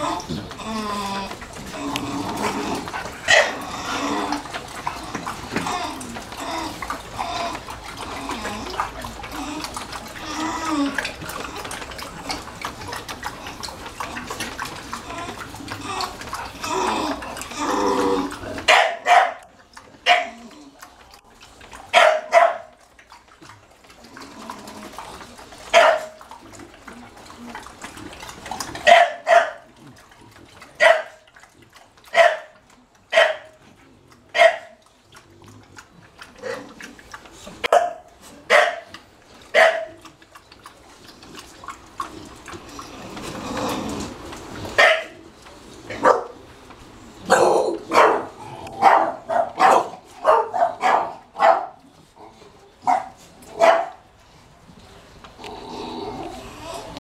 Não.